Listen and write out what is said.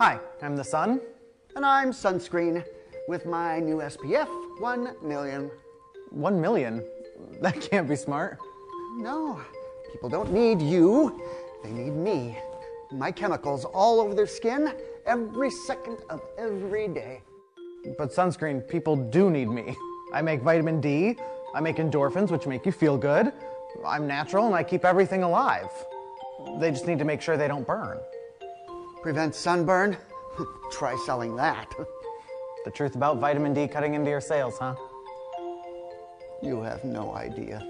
Hi, I'm the sun. And I'm Sunscreen with my new SPF 1 million. One million? That can't be smart. No, people don't need you, they need me. My chemicals all over their skin every second of every day. But sunscreen, people do need me. I make vitamin D, I make endorphins, which make you feel good. I'm natural and I keep everything alive. They just need to make sure they don't burn. Prevent sunburn? Try selling that. The truth about vitamin D cutting into your sales, huh? You have no idea.